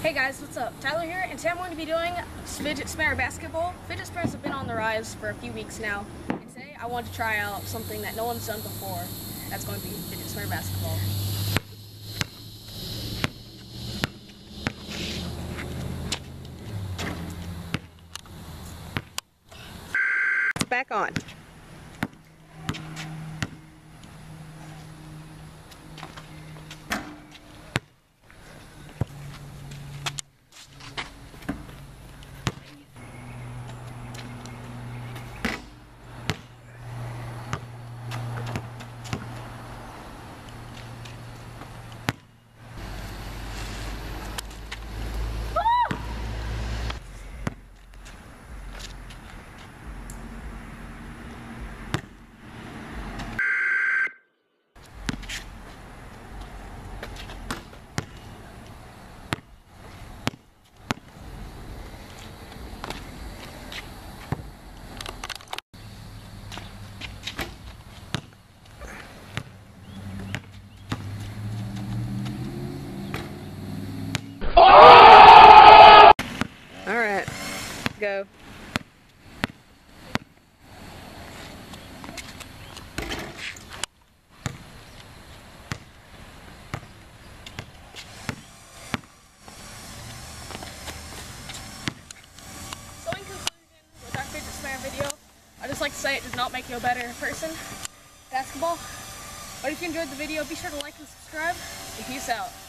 Hey guys, what's up? Tyler here, and today I'm going to be doing fidget spinner basketball. Fidget spinners have been on the rise for a few weeks now, and today I want to try out something that no one's done before. That's going to be fidget spinner basketball. Back on. Just like to say it does not make you a better person, basketball. But if you enjoyed the video, be sure to like and subscribe, peace out.